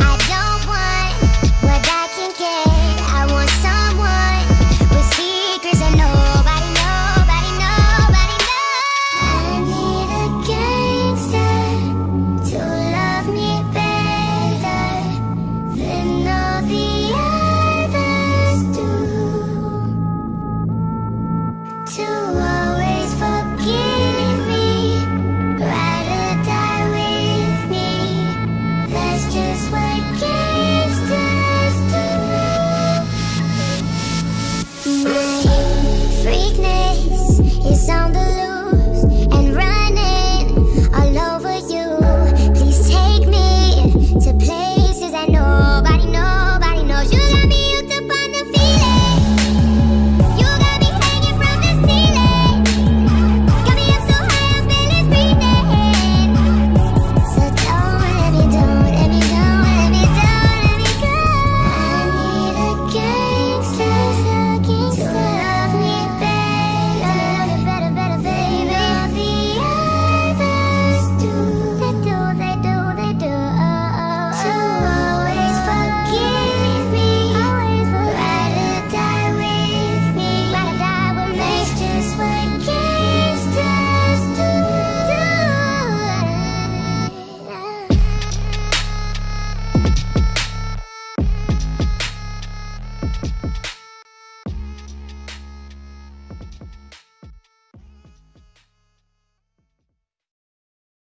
I don't want what I can get.